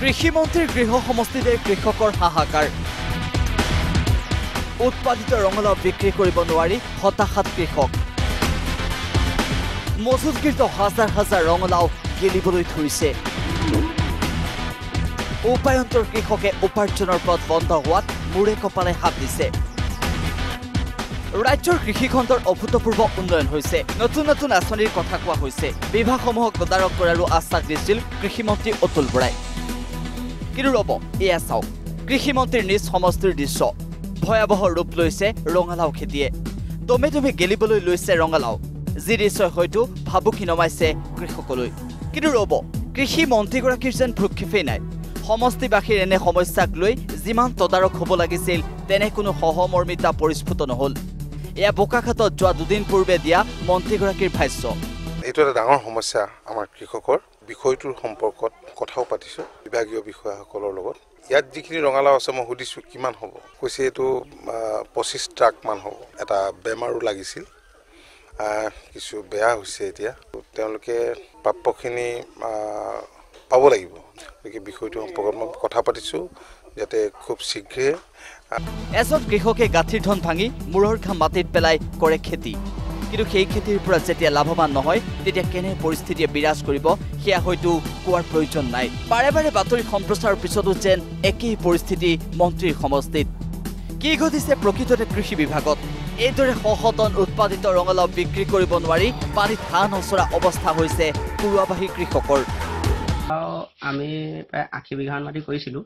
কৃষিমন্ত্ৰীৰ গৃহ সমষ্টিতে কৃষকৰ হাহাকাৰ। উৎপাদিত ৰঙালাও বিক্ৰী কৰিব নোৱাৰি হতাশাত কৃষক। মজুতকৃত হাজাৰ হাজাৰ ৰঙালাও গেলিবলৈ ধৰিছে। উপায়ন্তৰ কৃষকে উপাৰ্জনৰ পথ বন্ধ হোৱাত মূৰে কপালে হাত দিছে। ৰাজ্যৰ কৃষিখণ্ডৰ অভূতপূৰ্ব উন্নয়ন হৈছে। নতুন নতুন আঁচনিৰ কথা কোৱা হৈছে। বিভাগসমূহক তদাৰক কৰাৰো আশ্বাস দিছিল কৃষিমন্ত্ৰী অতুল বৰাই। কিন্তু ৰ'ব এয়া চাওক। কৃষিমন্ত্ৰীৰ নিজ সমষ্টিৰ দৃশ্য। ভয়াৱহ ৰূপ লৈছে ৰঙালাও খেতিয়ে। দমে দমে গেলিবলৈ লৈছে ৰঙালাও। যি দৃশ্যই হয়তো ভাবুকি নমাইছে কৃষকলৈ। কিন্তু ৰ'ব কৃষি মন্ত্ৰীগৰাকীৰ যেন ভ্ৰক্ষেপেই নাই। সমষ্টিবাসীৰ এনে সমস্যাক লৈ যিমান তদাৰক হ'ব লাগিছিল তেনে কোনো সহমৰ্মিতা পৰিস্ফুট নহ'ল। এয়া বোকাখাতত যোৱা দুদিন পূৰ্বে দিয়া মন্ত্ৰীগৰাকীৰ ভাষ্য। এইটো এটা ডাঙৰ সমস্যা আমাৰ কৃষকৰ। বিষয়টোৰ সম্পৰ্কত কথাও পাতিছোঁ বিভাগীয় বিষয়াসকলৰ লগত। ইয়াত যিখিনি ৰঙালাও আছে মই সুধিছোঁ কিমান হ'ব? কৈছে এইটো পঁচিছ ট্ৰাকমান হ'ব। এটা বেমাৰো লাগিছিল। কিছু বেয়া হৈছে এতিয়া। তেওঁলোকে প্ৰাপ্যখিনি পাব লাগিব। গতিকে বিষয়টোৰ সম্পৰ্কত মই কথা পাতিছোঁ যাতে খুব শীঘ্ৰে এজন কৃষকে গাঁঠিৰ ধন ভাঙি মূৰৰ ঘাম মাটিত পেলাই কৰে খেতি। কিন্তু সেই খেতিৰ পৰা যেতিয়া লাভৱান নহয় তেতিয়া কেনে পৰিস্থিতিয়ে বিৰাজ কৰিব সেয়া হয়তো কোৱাৰ প্ৰয়োজন নাই। বাৰে বাৰে বাতৰি সম্প্ৰচাৰৰ পিছতো যেন একেই পৰিস্থিতি মন্ত্ৰীৰ সমষ্টিত। কি ঘটিছে প্ৰকৃততে কৃষি বিভাগত? এইদৰে শ শ টন উৎপাদিত ৰঙালাও বিক্ৰী কৰিব নোৱাৰি পানীত হাঁহ নচৰা অৱস্থা হৈছে কুৰুৱাবাহী কৃষকৰ। আমি প্ৰায় আশী বিঘামান মাটি কৰিছিলোঁ।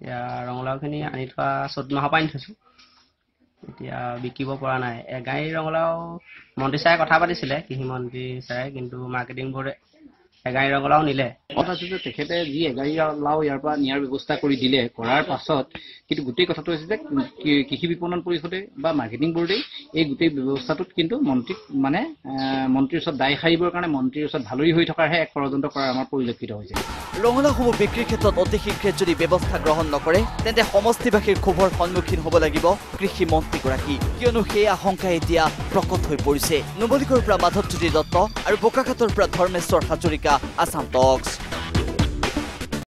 এতিয়া ৰঙালাওখিনি আনি থোৱা চৈধ্য মাহৰ পৰা আনি থৈছোঁ। এতিয়া বিকিব পৰা নাই। এগাড়ী ৰঙালাও মন্ত্ৰী ছাৰে কথা পাতিছিলে কৃষি মন্ত্ৰী ছাৰে কিন্তু মাৰ্কেটিং বৰ্ডে এগাড়ী ৰঙালাও নিলে। কথা হৈছে যে তেখেতে যি এগাড়ী লাও ইয়াৰ পৰা নিয়াৰ ব্যৱস্থা কৰি দিলে কৰাৰ পাছত কিন্তু গোটেই কথাটো হৈছে যে কৃ- কৃষি বিপণন পৰিষদে বা মাৰ্কেটিং বৰ্ডেই এই গোটেই ব্যৱস্থাটোত কিন্তু মন্ত্ৰীক মানে মন্ত্ৰীৰ ওচৰত দায় সাৰিবৰ কাৰণে মন্ত্ৰীৰ ওচৰত ভালৰি হৈ থকাৰহে এক ষড়যন্ত্ৰ কৰা আমাৰ পৰিলক্ষিত হৈছে। ৰঙালাওসমূহ বিক্ৰীৰ ক্ষেত্ৰত অতি শীঘ্ৰে যদি ব্যৱস্থা গ্ৰহণ নকৰে তেন্তে সমষ্টিবাসীৰ ক্ষোভৰ সন্মুখীন হ'ব লাগিব কৃষি মন্ত্ৰীগৰাকী। কিয়নো সেই আশংকা এতিয়া প্ৰকট হৈ পৰিছে। নুমলীগড়ৰ পৰা মাধৱজ্যোতি দত্ত আৰু বোকাখাটৰ পৰা Dharmeswar Hazarika. América, a Santox.